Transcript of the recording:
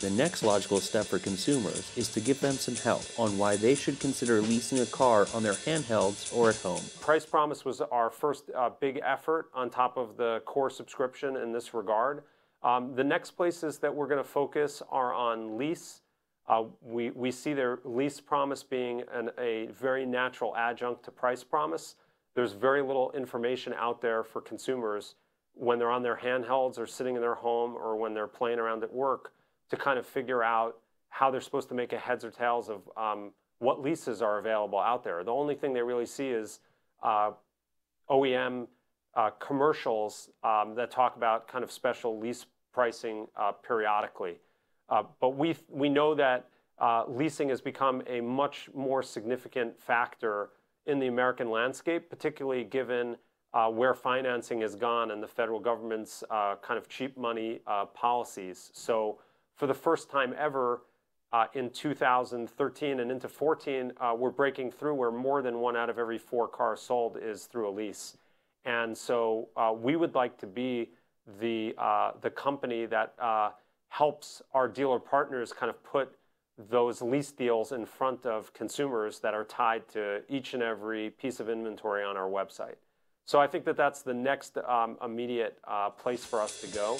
The next logical step for consumers is to give them some help on why they should consider leasing a car on their handhelds or at home. Price Promise was our first uh, big effort on top of the core subscription in this regard. Um, the next places that we're going to focus are on lease. Uh, we, we see their lease promise being an, a very natural adjunct to price promise. There's very little information out there for consumers when they're on their handhelds or sitting in their home or when they're playing around at work to kind of figure out how they're supposed to make a heads or tails of um, what leases are available out there. The only thing they really see is uh, OEM uh, commercials um, that talk about kind of special lease pricing uh, periodically. Uh, but we, we know that uh, leasing has become a much more significant factor in the American landscape, particularly given uh, where financing has gone and the federal government's kind of cheap money policies. So for the first time ever uh, in 2013 and into 14, uh, we're breaking through where more than one out of every four cars sold is through a lease. And so uh, we would like to be the, uh, the company that uh, helps our dealer partners kind of put those lease deals in front of consumers that are tied to each and every piece of inventory on our website. So I think that that's the next um, immediate uh, place for us to go.